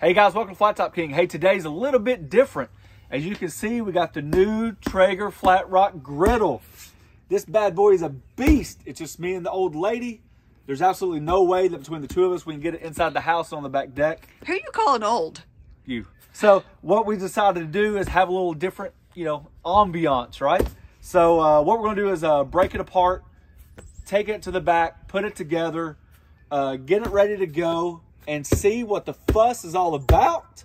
Hey guys, welcome to Flat Top King. Hey, today's a little bit different. As you can see, we got the new Traeger Flat Rock Griddle. This bad boy is a beast. It's just me and the old lady. There's absolutely no way that between the two of us we can get it inside the house on the back deck. Who you calling old? You. So what we decided to do is have a little different, you know, ambiance, right? So uh, what we're gonna do is uh, break it apart, take it to the back, put it together, uh, get it ready to go, and see what the fuss is all about.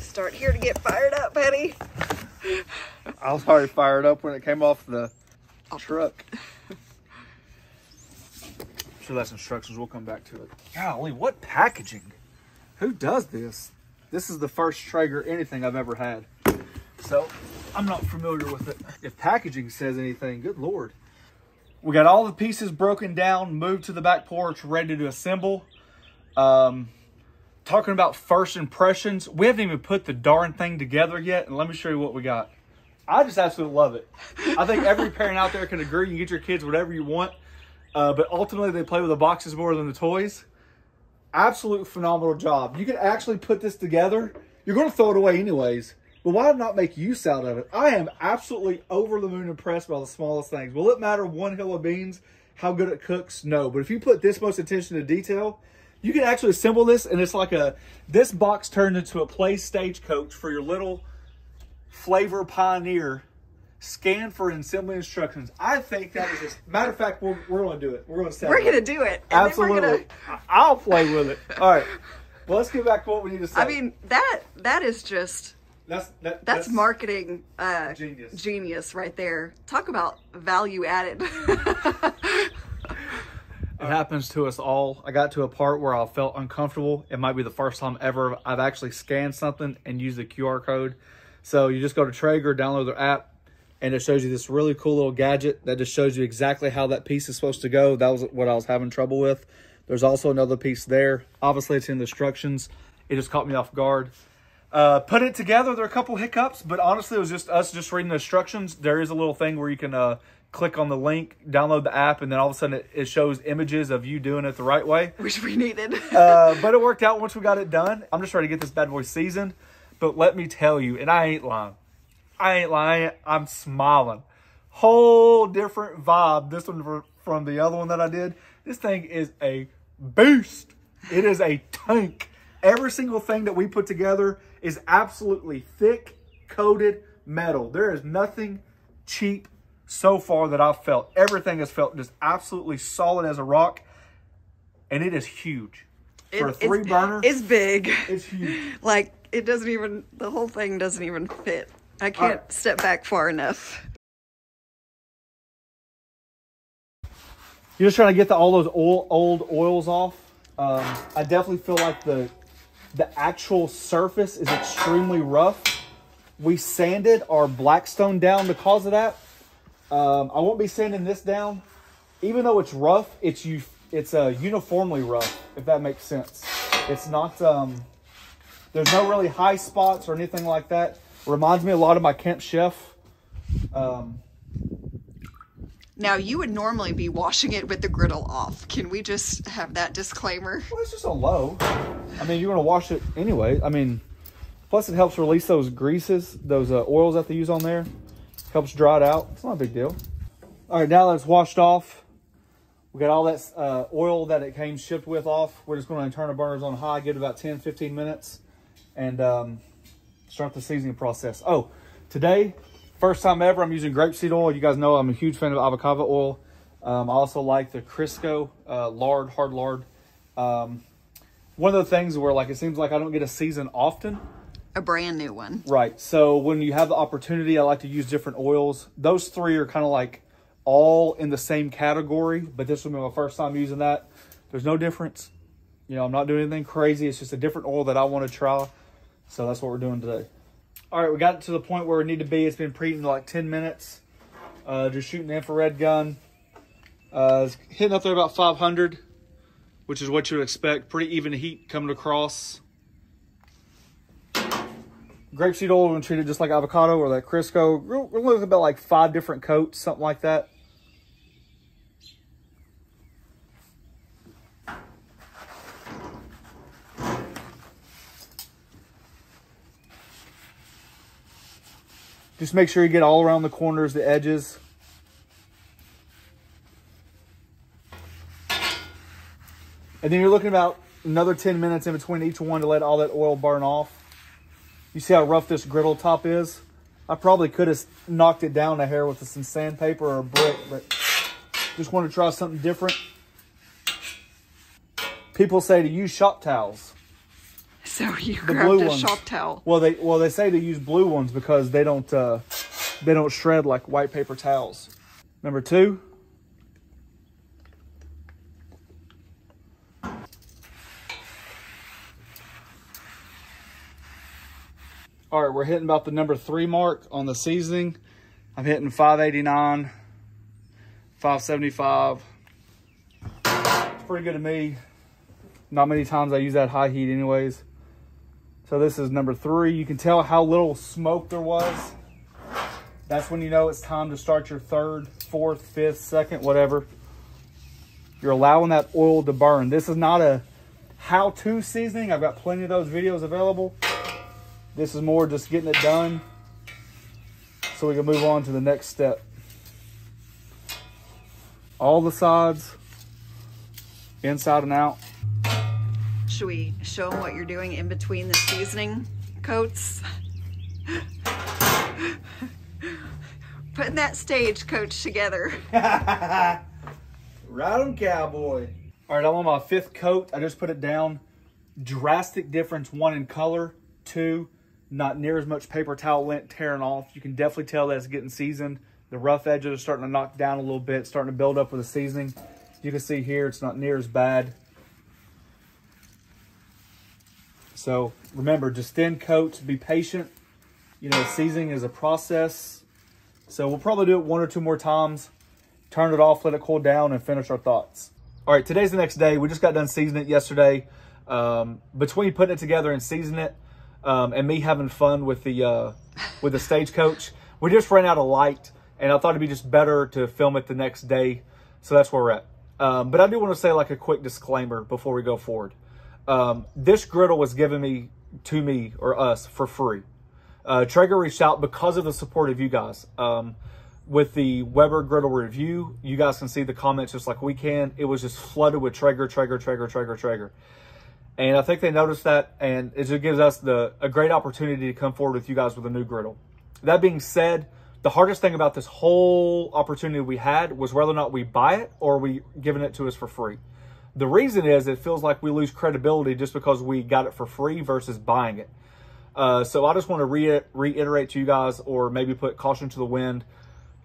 Start here to get fired up, Betty. I was already fired up when it came off the truck. Sure, that's instructions. We'll come back to it. Golly, what packaging? Who does this? This is the first Traeger anything I've ever had. So I'm not familiar with it. If packaging says anything, good Lord. We got all the pieces broken down, moved to the back porch, ready to assemble. Um, talking about first impressions, we haven't even put the darn thing together yet. And let me show you what we got. I just absolutely love it. I think every parent out there can agree. You can get your kids whatever you want. Uh, but ultimately, they play with the boxes more than the toys. Absolute phenomenal job. You can actually put this together. You're going to throw it away anyways. But why not make use out of it? I am absolutely over the moon impressed by the smallest things. Will it matter one hill of beans how good it cooks? No. But if you put this much attention to detail, you can actually assemble this and it's like a, this box turned into a play stagecoach for your little flavor pioneer. Scan for assembly instructions. I think that is just, matter of fact, we're, we're going to do it. We're going to We're it gonna do it. and then we're Absolutely. gonna- I'll play with it. All right. Well, let's get back to what we need to say. I mean, that that is just that's that, that's, marketing uh, Genius. genius right there. Talk about value added. It happens to us all. I got to a part where I felt uncomfortable. It might be the first time ever I've actually scanned something and used the QR code. So you just go to Traeger, download their app, and it shows you this really cool little gadget that just shows you exactly how that piece is supposed to go. That was what I was having trouble with. There's also another piece there. Obviously, it's in the instructions. It just caught me off guard. Uh, put it together. There are a couple hiccups, but honestly, it was just us just reading the instructions. There is a little thing where you can uh, click on the link, download the app, and then all of a sudden it, it shows images of you doing it the right way. Which we needed. Uh, but it worked out once we got it done. I'm just trying to get this bad boy seasoned. But let me tell you, and I ain't lying. I ain't lying. I'm smiling. Whole different vibe. This one fr- from the other one that I did. This thing is a beast. It is a tank. Every single thing that we put together is absolutely thick, coated metal. There is nothing cheap so far that I've felt. Everything has felt just absolutely solid as a rock. And it is huge. For a three it's, burner, It's big. it's huge. like it doesn't even the whole thing doesn't even fit. I can't right. step back far enough. You're just trying to get the, all those old, old oils off. Um, I definitely feel like the the actual surface is extremely rough. We sanded our Blackstone down because of that. Um, I won't be sanding this down, even though it's rough. It's you. It's uh, uniformly rough, if that makes sense. It's not. Um, there's no really high spots or anything like that. Reminds me a lot of my Camp Chef. Um, Now you would normally be washing it with the griddle off. Can we just have that disclaimer? Well, it's just a low. I mean, you're going to wash it anyway. I mean, plus it helps release those greases, those uh, oils that they use on there. Helps dry it out. It's not a big deal. All right, now that it's washed off, we got all that uh, oil that it came shipped with off. We're just going to turn the burners on high, give it about 10, 15 minutes, and um, start the seasoning process. Oh, today, first time ever, I'm using grapeseed oil. You guys know I'm a huge fan of avocado oil. Um, I also like the Crisco uh, lard, hard lard. Um, one of the things where like it seems like I don't get a season often. A brand new one. Right. So when you have the opportunity, I like to use different oils. Those three are kind of like all in the same category, but this will be my first time using that. There's no difference. You know, I'm not doing anything crazy. It's just a different oil that I want to try. So that's what we're doing today. All right, we got to the point where we need to be. It's been preheating like 10 minutes. Uh, just shooting the infrared gun. Uh, hitting up there about 500, which is what you would expect. Pretty even heat coming across. Grapeseed oil, we're gonna treat it just like avocado or that Crisco. We're we're looking about like five different coats, something like that. Just make sure you get all around the corners, the edges. And then you're looking about another 10 minutes in between each one to let all that oil burn off. You see how rough this griddle top is? I probably could have knocked it down a hair with some sandpaper or a brick, but just want to try something different. People say to use shop towels. So you the grabbed blue a ones. shop towel. Well, they well they say to use blue ones because they don't uh, they don't shred like white paper towels. Number two, All right, we're hitting about the number three mark on the seasoning. I'm hitting 589, 575. It's pretty good to me. Not many times I use that high heat anyways. So this is number three. You can tell how little smoke there was. That's when you know it's time to start your third, fourth, fifth, second, whatever. You're allowing that oil to burn. This is not a how-to seasoning. I've got plenty of those videos available. This is more just getting it done so we can move on to the next step. All the sides, inside and out. Should we show them what you're doing in between the seasoning coats? Putting that stagecoach together. right on, cowboy. All right, I'm on my fifth coat. I just put it down. Drastic difference, one in color, two not near as much paper towel lint tearing off. You can definitely tell that it's getting seasoned. The rough edges are starting to knock down a little bit, starting to build up with the seasoning. You can see here, it's not near as bad. So remember, just thin coats, be patient. You know, seasoning is a process. So we'll probably do it one or two more times, turn it off, let it cool down, and finish our thoughts. All right, today's the next day. We just got done seasoning it yesterday. Um, between putting it together and seasoning it, um, and me having fun with the uh, with the stagecoach. We just ran out of light, and I thought it'd be just better to film it the next day. So that's where we're at. Um, but I do want to say like a quick disclaimer before we go forward. Um, this griddle was given me to me or us for free. Uh, Traeger reached out because of the support of you guys. Um, with the Weber griddle review, you guys can see the comments just like we can. It was just flooded with Traeger, Traeger, Traeger, Traeger, Traeger. And I think they noticed that, and it just gives us the a great opportunity to come forward with you guys with a new griddle. That being said, the hardest thing about this whole opportunity we had was whether or not we buy it or we giving it to us for free. The reason is it feels like we lose credibility just because we got it for free versus buying it. Uh, so I just want to re reiterate to you guys, or maybe put caution to the wind.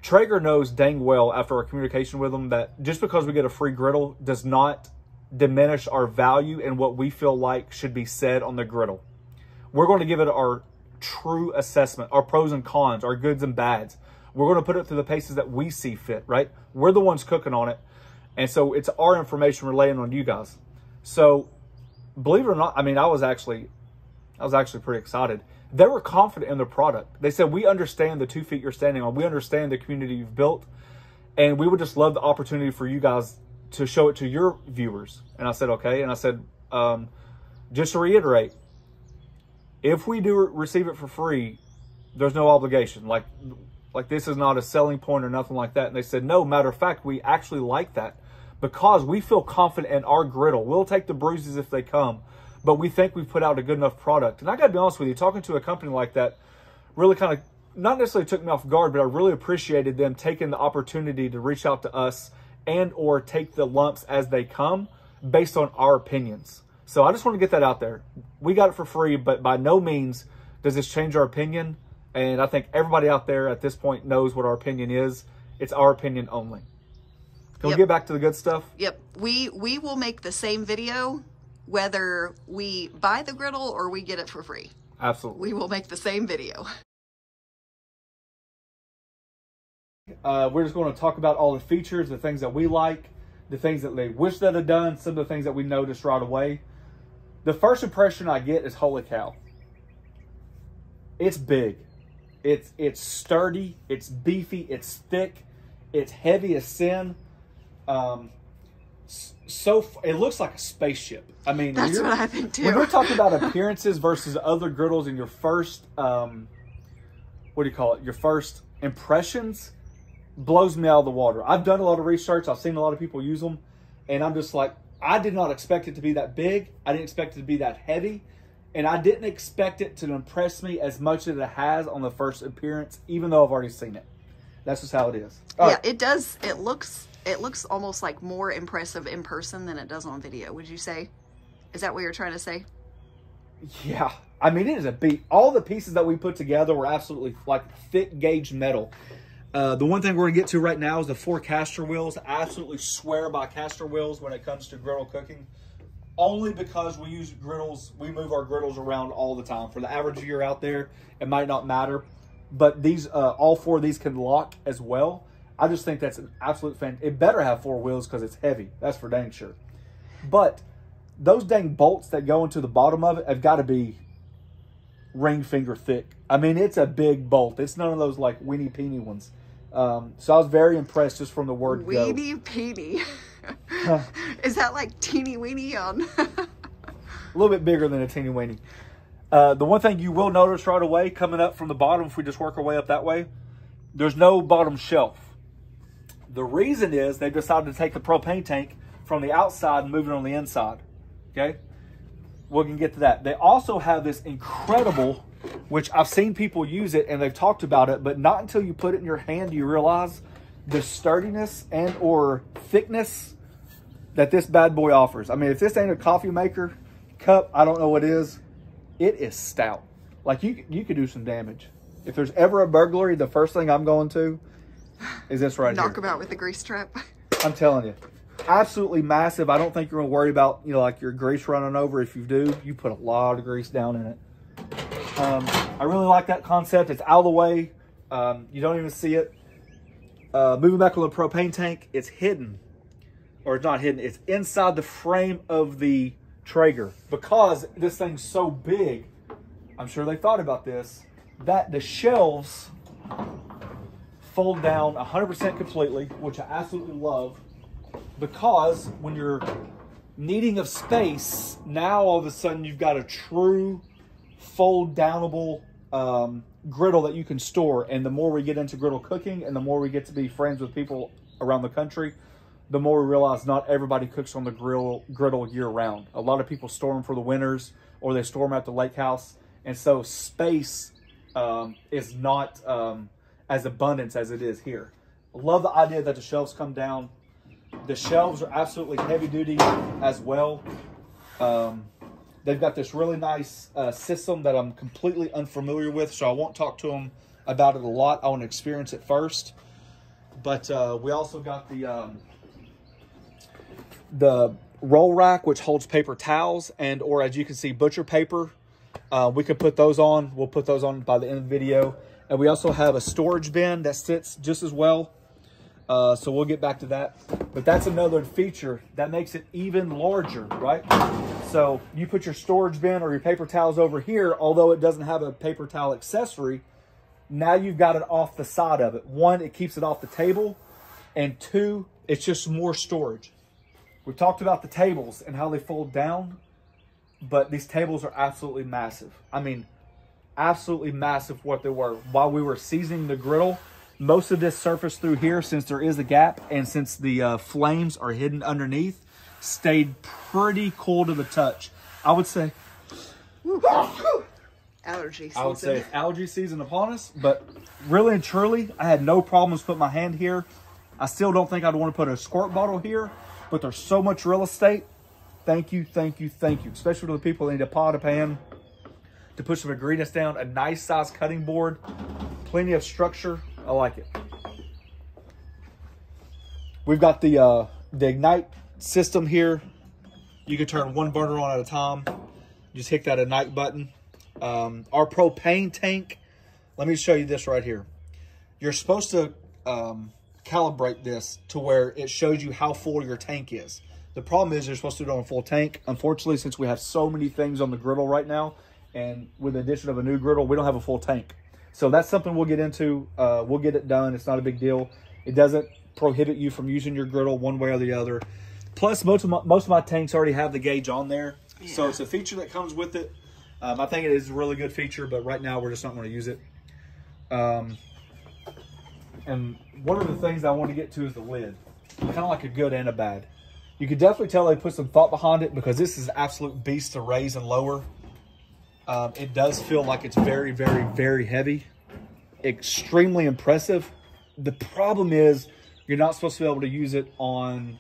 Traeger knows dang well after our communication with them that just because we get a free griddle does not diminish our value and what we feel like should be said on the griddle. We're going to give it our true assessment, our pros and cons, our goods and bads. We're going to put it through the paces that we see fit, right? We're the ones cooking on it. And so it's our information relaying on you guys. So believe it or not, I mean, I was actually, I was actually pretty excited. They were confident in their product. They said, we understand the two feet you're standing on. We understand the community you've built. And we would just love the opportunity for you guys to show it to your viewers. And I said, okay. And I said, um, just to reiterate, if we do receive it for free, there's no obligation. Like, like this is not a selling point or nothing like that. And they said, no, matter of fact, we actually like that because we feel confident in our griddle. We'll take the bruises if they come, but we think we've put out a good enough product. And I got to be honest with you, talking to a company like that really kind of not necessarily took me off guard, but I really appreciated them taking the opportunity to reach out to us and or take the lumps as they come based on our opinions. So I just want to get that out there. We got it for free, but by no means does this change our opinion. And I think everybody out there at this point knows what our opinion is. It's our opinion only. Can yep. we get back to the good stuff? Yep. We we will make the same video whether we buy the griddle or we get it for free. Absolutely. We will make the same video. Uh, we're just going to talk about all the features, the things that we like, the things that they wish they'd have done, some of the things that we noticed right away. The first impression I get is holy cow. It's big. It's it's sturdy, it's beefy, it's thick, it's heavy as sin. Um, so it looks like a spaceship. I mean, that's what I think too. When we're talking about appearances versus other griddles in your first um, what do you call it? Your first impressions blows me out of the water. I've done a lot of research. I've seen a lot of people use them, and I'm just like, I did not expect it to be that big. I didn't expect it to be that heavy, and I didn't expect it to impress me as much as it has on the first appearance, even though I've already seen it. That's just how it is. All yeah, right. it does. It looks it looks almost like more impressive in person than it does on video. Would you say? Is that what you're trying to say? Yeah, I mean it is a beat. All the pieces that we put together were absolutely like thick gauge metal. Uh, the one thing we're gonna get to right now is the four caster wheels. I absolutely swear by caster wheels when it comes to griddle cooking. Only because we use griddles, we move our griddles around all the time. For the average viewer out there, it might not matter but these uh, all four of these can lock as well. I just think that's an absolute fan. It better have four wheels because it's heavy. That's for dang sure. But those dang bolts that go into the bottom of it have got to be ring finger thick. I mean, it's a big bolt. It's none of those like weeny peeny ones. Um, so I was very impressed just from the word weeny peeny. Is that like teeny weeny on? a little bit bigger than a teeny weeny. Uh, the one thing you will notice right away coming up from the bottom, if we just work our way up that way, there's no bottom shelf. The reason is they've decided to take the propane tank from the outside and move it on the inside. Okay? We can get to that. They also have this incredible, which I've seen people use it and they've talked about it, but not until you put it in your hand do you realize the sturdiness and or thickness that this bad boy offers. I mean, if this ain't a coffee maker cup, I don't know what is it is stout. Like you, you could do some damage. If there's ever a burglary, the first thing I'm going to is this right Knock here. them out with the grease trap. I'm telling you, absolutely massive. I don't think you're gonna worry about you know like your grease running over. If you do, you put a lot of grease down in it. Um, I really like that concept. It's out of the way. Um, you don't even see it. Uh, moving back on the propane tank, it's hidden, or it's not hidden. It's inside the frame of the Traeger because this thing's so big. I'm sure they thought about this that the shelves fold down 100% completely, which I absolutely love because when you're needing of space, now all of a sudden you've got a true fold downable um, griddle that you can store. And the more we get into griddle cooking and the more we get to be friends with people around the country, the more we realize not everybody cooks on the grill griddle year round. A lot of people store them for the winters or they store them at the lake house. And so space um, is not um, as abundant as it is here. Love the idea that the shelves come down. The shelves are absolutely heavy duty as well. Um, they've got this really nice uh, system that I'm completely unfamiliar with, so I won't talk to them about it a lot. I want to experience it first. But uh, we also got the um, the roll rack, which holds paper towels and or as you can see, butcher paper. Uh, we could put those on. We'll put those on by the end of the video. And we also have a storage bin that sits just as well. Uh, so we'll get back to that. But that's another feature that makes it even larger, right? So you put your storage bin or your paper towels over here, although it doesn't have a paper towel accessory, now you've got it off the side of it. One, it keeps it off the table. And two, it's just more storage. We've talked about the tables and how they fold down, but these tables are absolutely massive. I mean, absolutely massive what they were. While we were seasoning the griddle, most of this surface through here, since there is a gap and since the uh, flames are hidden underneath, stayed pretty cool to the touch. I would say... allergy season. I would say allergy season upon us, but really and truly, I had no problems putting my hand here. I still don't think I'd want to put a squirt bottle here, but there's so much real estate. Thank you, thank you, thank you. Especially to the people that need a pot, a pan, to put some ingredients down, a nice size cutting board, plenty of structure. I like it. We've got the uh, the Ignite system here. You can turn one burner on at a time. Just hit that Ignite button. Um, our propane tank, let me show you this right here. You're supposed to um, calibrate this to where it shows you how full your tank is. The problem is you're supposed to do it on a full tank. Unfortunately, since we have so many things on the griddle right now, and with the addition of a new griddle, we don't have a full tank. So that's something we'll get into. Uh, we'll get it done. It's not a big deal. It doesn't prohibit you from using your griddle one way or the other. Plus, most of my, most of my tanks already have the gauge on there. Yeah. So it's a feature that comes with it. Um, I think it is a really good feature, but right now we're just not going to use it. Um, and one of the things I want to get to is the lid. Kind of like a good and a bad. You could definitely tell they put some thought behind it because this is an absolute beast to raise and lower. Um, it does feel like it's very, very, very heavy. Extremely impressive. The problem is you're not supposed to be able to use it on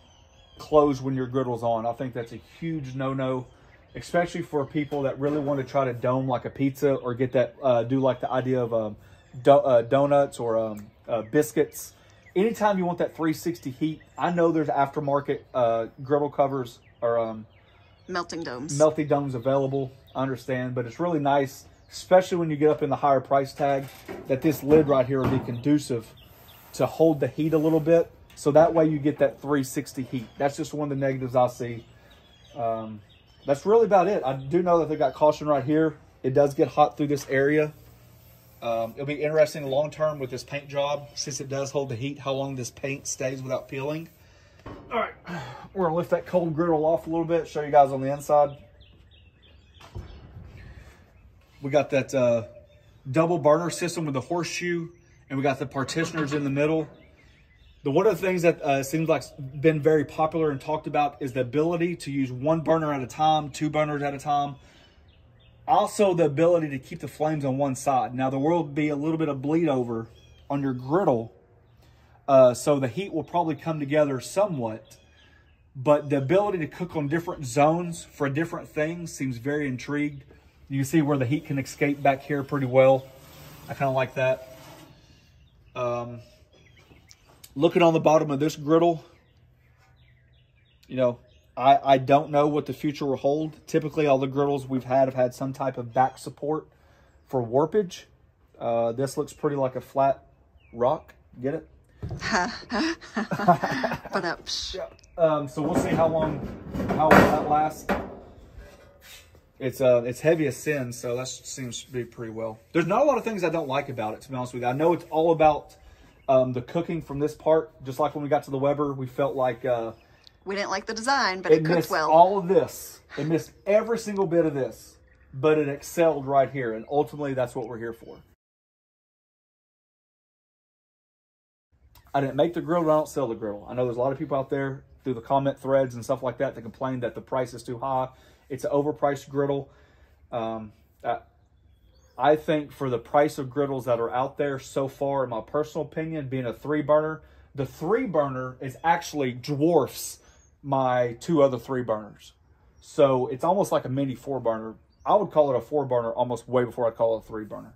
clothes when your griddle's on. I think that's a huge no-no, especially for people that really want to try to dome like a pizza or get that, uh, do like the idea of um, do uh, donuts or um, uh, biscuits. Anytime you want that 360 heat, I know there's aftermarket uh, griddle covers or um, melting domes. Melting domes available. Understand, but it's really nice, especially when you get up in the higher price tag, that this lid right here will be conducive to hold the heat a little bit. So that way you get that 360 heat. That's just one of the negatives I see. Um, that's really about it. I do know that they got caution right here. It does get hot through this area. Um, it'll be interesting long term with this paint job, since it does hold the heat, how long this paint stays without peeling. All right, we're gonna lift that cold griddle off a little bit, show you guys on the inside. We got that uh, double burner system with the horseshoe, and we got the partitioners in the middle. The one of the things that uh, seems like been very popular and talked about is the ability to use one burner at a time, two burners at a time. Also, the ability to keep the flames on one side. Now, there will be a little bit of bleed over on your griddle, uh, so the heat will probably come together somewhat. But the ability to cook on different zones for different things seems very intrigued. You can see where the heat can escape back here pretty well. I kind of like that. Um, looking on the bottom of this griddle, you know, I, I don't know what the future will hold. Typically, all the griddles we've had have had some type of back support for warpage. Uh, this looks pretty like a flat rock. Get it? but uh, um, so we'll see how long how long that lasts. It's uh it's heavy as sin, so that seems to be pretty well. There's not a lot of things I don't like about it, to be honest with you. I know it's all about um, the cooking from this part. Just like when we got to the Weber, we felt like uh, we didn't like the design, but it, it cooked well. all of this. It missed every single bit of this, but it excelled right here, and ultimately that's what we're here for. I didn't make the grill, I don't sell the grill. I know there's a lot of people out there through the comment threads and stuff like that that complain that the price is too high. It's an overpriced griddle. Um, I, I think for the price of griddles that are out there so far, in my personal opinion, being a three burner, the three burner is actually dwarfs my two other three burners. So it's almost like a mini four burner. I would call it a four burner almost way before I call it a three burner.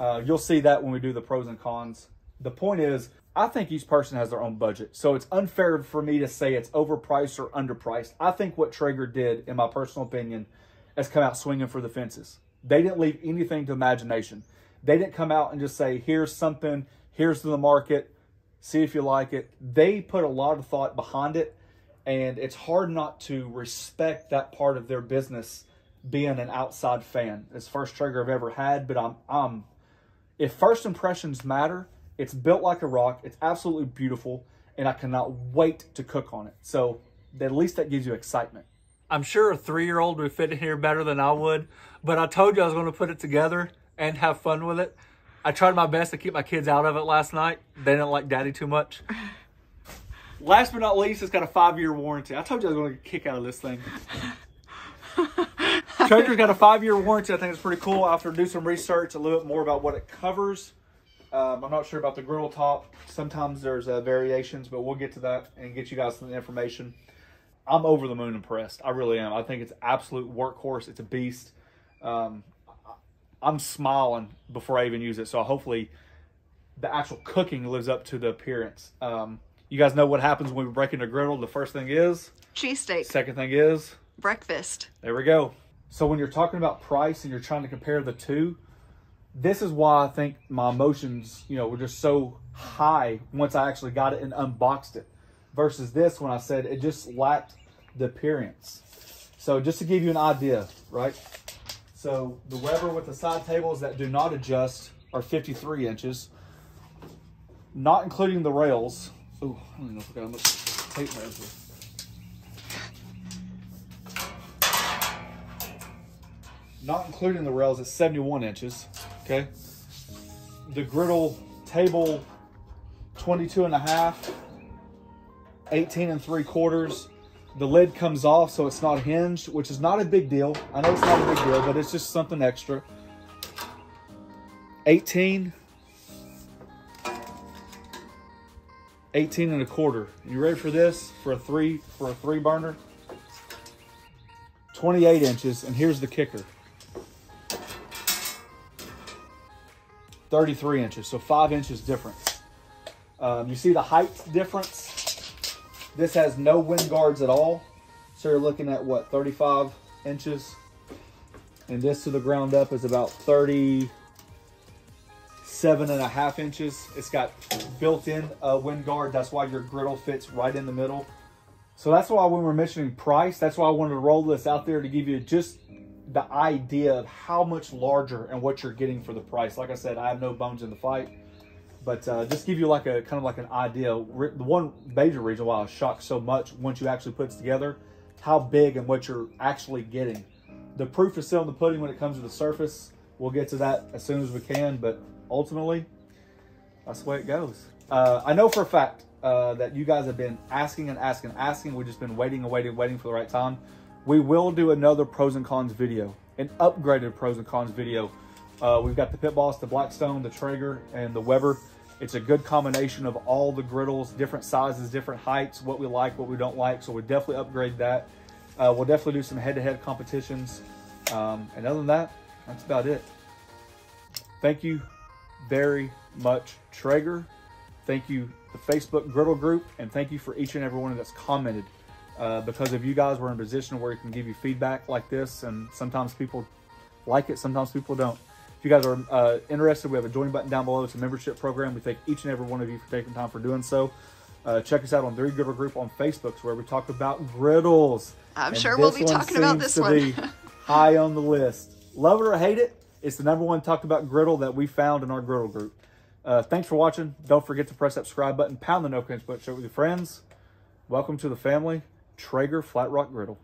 Uh, you'll see that when we do the pros and cons. The point is, I think each person has their own budget. So it's unfair for me to say it's overpriced or underpriced. I think what Traeger did, in my personal opinion, has come out swinging for the fences. They didn't leave anything to imagination. They didn't come out and just say, here's something, here's the market, see if you like it. They put a lot of thought behind it and it's hard not to respect that part of their business being an outside fan. It's first Traeger I've ever had, but I'm I'm if first impressions matter, it's built like a rock. It's absolutely beautiful, and I cannot wait to cook on it. So at least that gives you excitement. I'm sure a three-year-old would fit in here better than I would, but I told you I was going to put it together and have fun with it. I tried my best to keep my kids out of it last night. They didn't like daddy too much. Last but not least, it's got a five-year warranty. I told you I was going to get a kick out of this thing. Traeger's got a five-year warranty. I think it's pretty cool. After do some research, a little bit more about what it covers. Um, I'm not sure about the griddle top. Sometimes there's uh, variations, but we'll get to that and get you guys some information. I'm over the moon impressed. I really am. I think it's absolute workhorse. It's a beast. Um, I'm smiling before I even use it. So hopefully the actual cooking lives up to the appearance. Um, you guys know what happens when we break into a griddle. The first thing is cheesesteak. Second thing is breakfast. There we go. So when you're talking about price and you're trying to compare the two, this is why I think my emotions, you know, were just so high once I actually got it and unboxed it. Versus this when I said it just lacked the appearance. So just to give you an idea, right? So the Weber with the side tables that do not adjust are 53 inches, not including the rails. Oh, I don't know if I got how much tape measure. Not including the rails, it's 71 inches, okay? the griddle table 22 and a half, 18 and three quarters. The lid comes off so it's not hinged, which is not a big deal. I know it's not a big deal, but it's just something extra. 18, 18 and a quarter. You ready for this? For a three, for a three burner? 28 inches, and here's the kicker. 33 inches, so five inches difference. Um, you see the height difference? This has no wind guards at all. So you're looking at what, 35 inches? And this to the ground up is about 37 and a half inches. It's got built-in uh, wind guard. That's why your griddle fits right in the middle. So that's why when we're mentioning price, that's why I wanted to roll this out there to give you just the idea of how much larger and what you're getting for the price. Like I said, I have no bones in the fight, but uh, just give you like a kind of like an idea. The one major reason why I was shocked so much once you actually put it together, how big and what you're actually getting. The proof is still in the pudding when it comes to the surface. We'll get to that as soon as we can, but ultimately, that's the way it goes. Uh, I know for a fact uh, that you guys have been asking and asking and asking. We've just been waiting and waiting waiting for the right time. We will do another pros and cons video, an upgraded pros and cons video. Uh, we've got the Pit Boss, the Blackstone, the Traeger, and the Weber. It's a good combination of all the griddles, different sizes, different heights, what we like, what we don't like. So we definitely upgrade that. Uh, we'll definitely do some head-to-head -head competitions. Um, and other than that, that's about it. Thank you very much, Traeger. Thank you, the Facebook Griddle Group, and thank you for each and every one that's commented uh, because if you guys were in a position where we can give you feedback like this, and sometimes people like it, sometimes people don't. If you guys are uh, interested, we have a join button down below. It's a membership program. We thank each and every one of you for taking time for doing so. Uh, check us out on the Griddle Group on Facebook, where we talk about griddles. I'm and sure we'll be talking about this one. high on the list. Love it or hate it, it's the number one talked about griddle that we found in our griddle group. Uh, thanks for watching. Don't forget to press that subscribe button, pound the notification button, share it with your friends. Welcome to the family. Traeger Flat Rock Griddle.